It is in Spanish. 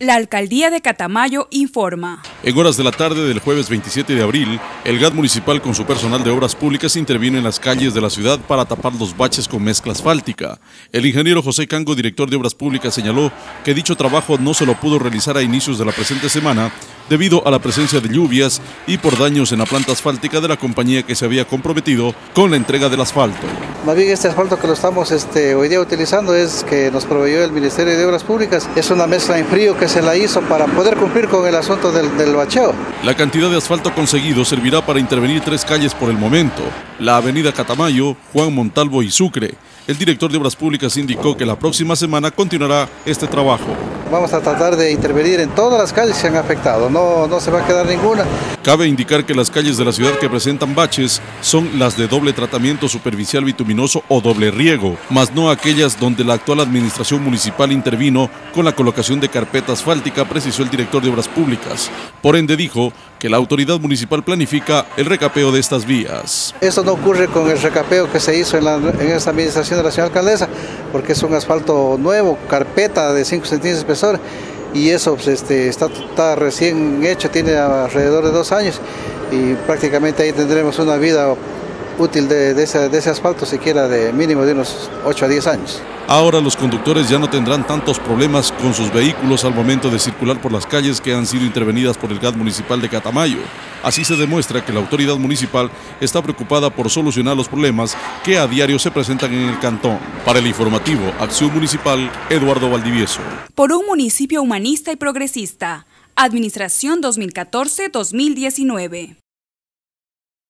La alcaldía de Catamayo informa. En horas de la tarde del jueves 27 de abril, el GAT municipal con su personal de obras públicas intervino en las calles de la ciudad para tapar los baches con mezcla asfáltica. El ingeniero José Cango, director de obras públicas, señaló que dicho trabajo no se lo pudo realizar a inicios de la presente semana debido a la presencia de lluvias y por daños en la planta asfáltica de la compañía que se había comprometido con la entrega del asfalto. Más bien este asfalto que lo estamos este, hoy día utilizando es que nos proveyó el Ministerio de Obras Públicas. Es una mezcla en frío que se la hizo para poder cumplir con el asunto del, del bacheo. La cantidad de asfalto conseguido servirá para intervenir tres calles por el momento. La avenida Catamayo, Juan Montalvo y Sucre. El director de Obras Públicas indicó que la próxima semana continuará este trabajo. Vamos a tratar de intervenir en todas las calles que se han afectado, no, no se va a quedar ninguna. Cabe indicar que las calles de la ciudad que presentan baches son las de doble tratamiento superficial bituminoso o doble riego, más no aquellas donde la actual administración municipal intervino con la colocación de carpeta asfáltica, precisó el director de Obras Públicas. Por ende dijo que la autoridad municipal planifica el recapeo de estas vías. Eso no ocurre con el recapeo que se hizo en, la, en esta administración de la señora alcaldesa, porque es un asfalto nuevo, carpeta de 5 centímetros de espesor, y eso pues, este, está, recién hecho, tiene alrededor de dos años, y prácticamente ahí tendremos una vida útil de, ese, de ese asfalto, siquiera de mínimo de unos 8 a 10 años. Ahora los conductores ya no tendrán tantos problemas con sus vehículos al momento de circular por las calles que han sido intervenidas por el GAT municipal de Catamayo. Así se demuestra que la autoridad municipal está preocupada por solucionar los problemas que a diario se presentan en el cantón. Para el informativo Acción Municipal, Eduardo Valdivieso. Por un municipio humanista y progresista. Administración 2014-2019.